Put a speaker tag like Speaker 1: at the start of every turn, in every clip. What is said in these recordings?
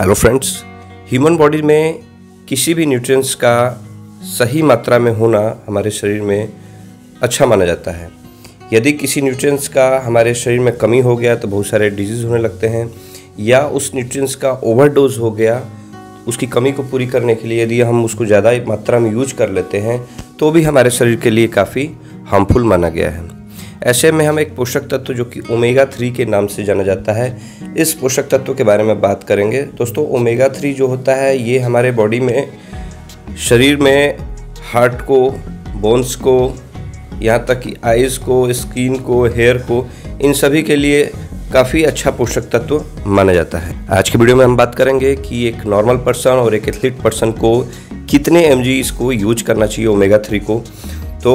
Speaker 1: Hello friends human body में किसी भी न्यूट्रिएंट्स का सही मात्रा में होना हमारे शरीर में अच्छा माना जाता है। यदि किसी न्यूट्रिएंट्स का हमारे शरीर में कमी हो गया तो बहुत सारे डिज़ीज़ होने लगते हैं, या उस न्यूट्रिएंट्स का ओवरडोज हो गया, उसकी कमी को पूरी करने के लिए यदि हम उसको ज़्यादा मात्रा में यूज़ कर लेते हैं तो भी हमारे शरीर के लिए काफ़ी हार्मफुल माना गया है। ऐसे में हम एक पोषक तत्व जो कि ओमेगा थ्री के नाम से जाना जाता है, इस पोषक तत्व के बारे में बात करेंगे। दोस्तों, ओमेगा थ्री जो होता है, ये हमारे बॉडी में, शरीर में, हार्ट को, बोन्स को, यहाँ तक कि आइज़ को, स्किन को, हेयर को, इन सभी के लिए काफ़ी अच्छा पोषक तत्व माना जाता है। आज की वीडियो में हम बात करेंगे कि एक नॉर्मल पर्सन और एक एथलीट पर्सन को कितने एमजी इसको यूज़ करना चाहिए ओमेगा थ्री को। तो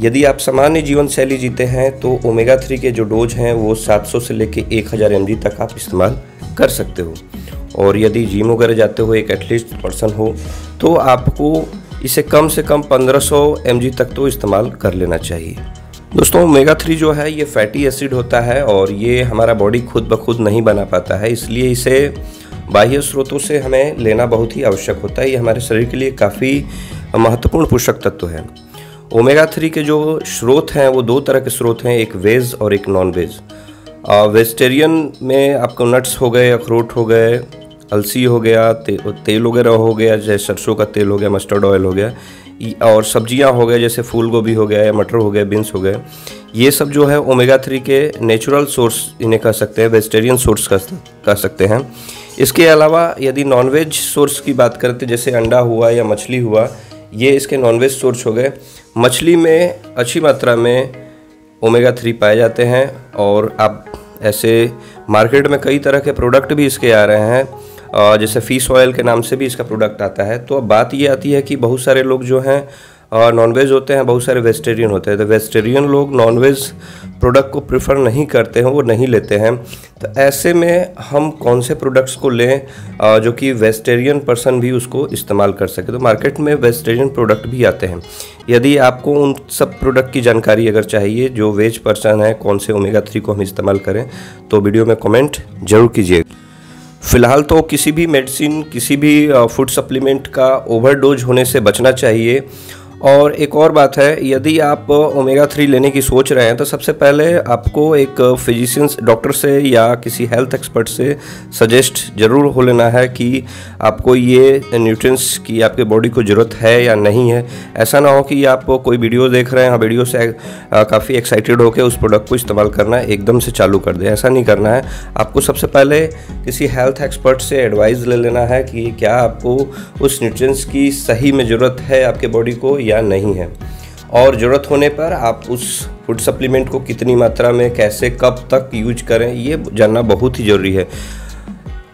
Speaker 1: यदि आप सामान्य जीवन शैली जीते हैं तो ओमेगा थ्री के जो डोज हैं, वो 700 से लेके 1000 हज़ार तक आप इस्तेमाल कर सकते हो। और यदि जिम वगैरह जाते हो, एक एटलीस्ट पर्सन हो तो आपको इसे कम से कम 1500 सौ तक तो इस्तेमाल कर लेना चाहिए। दोस्तों ओमेगा थ्री जो है, ये फैटी एसिड होता है और ये हमारा बॉडी खुद ब खुद नहीं बना पाता है। इसलिए इसे बाह्य स्रोतों से हमें लेना बहुत ही आवश्यक होता है। ये हमारे शरीर के लिए काफ़ी महत्वपूर्ण पोषक तत्व है। ओमेगा थ्री के जो स्रोत हैं वो दो तरह के स्रोत हैं एक वेज और एक नॉन वेज वेजिटेरियन में आपको नट्स हो गए अखरोट हो गए अलसी हो गया ते, तेल वगैरह हो गया जैसे सरसों का तेल हो गया मस्टर्ड ऑयल हो गया और सब्ज़ियाँ हो गए जैसे फूल गोभी हो गया या मटर हो गया बीन्स हो गए। ये सब जो है ओमेगा थ्री के नेचुरल सोर्स इन्हें कह सकते हैं वेजिटेरियन सोर्स कह सकते हैं। इसके अलावा यदि नॉनवेज सोर्स की बात करते जैसे अंडा हुआ या मछली हुआ ये इसके नॉनवेज सोर्स हो गए। मछली में अच्छी मात्रा में ओमेगा थ्री पाए जाते हैं और आप ऐसे मार्केट में कई तरह के प्रोडक्ट भी इसके आ रहे हैं। जैसे फ़िश ऑयल के नाम से भी इसका प्रोडक्ट आता है। तो अब बात ये आती है कि बहुत सारे लोग जो हैं नॉनवेज होते हैं, बहुत सारे वेजिटेरियन होते हैं। तो वेजिटेरियन लोग नॉनवेज प्रोडक्ट को प्रेफर नहीं करते हैं, वो नहीं लेते हैं। तो ऐसे में हम कौन से प्रोडक्ट्स को लें जो कि वेजिटेरियन पर्सन भी उसको इस्तेमाल कर सके? तो मार्केट में वेजिटेरियन प्रोडक्ट भी आते हैं। यदि आपको उन सब प्रोडक्ट की जानकारी अगर चाहिए, जो वेज पर्सन है, कौन से ओमेगा थ्री को हम इस्तेमाल करें तो वीडियो में कमेंट ज़रूर कीजिए। फ़िलहाल तो किसी भी मेडिसिन किसी भी फ़ूड सप्लीमेंट का ओवरडोज होने से बचना चाहिए। और एक और बात है, यदि आप ओमेगा थ्री लेने की सोच रहे हैं तो सबसे पहले आपको एक फिजिशियंस डॉक्टर से या किसी हेल्थ एक्सपर्ट से सजेस्ट ज़रूर हो लेना है कि आपको ये न्यूट्रिएंट्स की आपके बॉडी को ज़रूरत है या नहीं है। ऐसा ना हो कि आप कोई वीडियो देख रहे हैं हाँ वीडियो से काफ़ी एक्साइटेड होकर उस प्रोडक्ट को इस्तेमाल करना एकदम से चालू कर दे। ऐसा नहीं करना है। आपको सबसे पहले किसी हेल्थ एक्सपर्ट से एडवाइस ले लेना है कि क्या आपको उस न्यूट्रिएंट्स की सही में ज़रूरत है आपके बॉडी को या या नहीं है। और ज़रूरत होने पर आप उस फ़ूड सप्लीमेंट को कितनी मात्रा में, कैसे, कब तक यूज़ करें, ये जानना बहुत ही ज़रूरी है।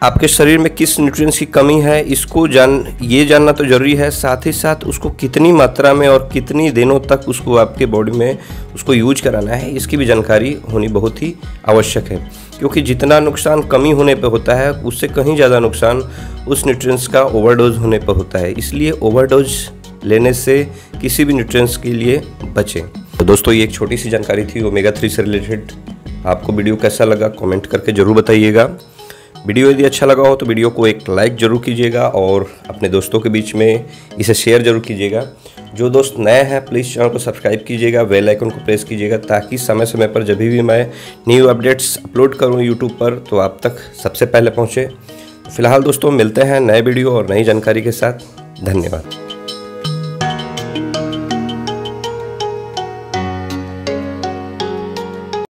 Speaker 1: आपके शरीर में किस न्यूट्रिएंट्स की कमी है, इसको जान, ये जानना तो ज़रूरी है, साथ ही साथ उसको कितनी मात्रा में और कितनी दिनों तक उसको आपके बॉडी में उसको यूज़ कराना है, इसकी भी जानकारी होनी बहुत ही आवश्यक है। क्योंकि जितना नुकसान कमी होने पर होता है, उससे कहीं ज़्यादा नुकसान उस न्यूट्रिएंट्स का ओवरडोज होने पर होता है। इसलिए ओवरडोज लेने से किसी भी न्यूट्रिएंट्स के लिए बचें। तो दोस्तों, ये एक छोटी सी जानकारी थी ओमेगा थ्री से रिलेटेड आपको वीडियो कैसा लगा कमेंट करके ज़रूर बताइएगा। वीडियो यदि अच्छा लगा हो तो वीडियो को एक लाइक ज़रूर कीजिएगा और अपने दोस्तों के बीच में इसे शेयर ज़रूर कीजिएगा। जो दोस्त नए हैं प्लीज़ चैनल को सब्सक्राइब कीजिएगा बेल आइकन को प्रेस कीजिएगा, ताकि समय समय पर जब भी मैं न्यू अपडेट्स अपलोड करूँ यूट्यूब पर तो आप तक सबसे पहले पहुँचे। फ़िलहाल दोस्तों, मिलते हैं नए वीडियो और नई जानकारी के साथ। धन्यवाद।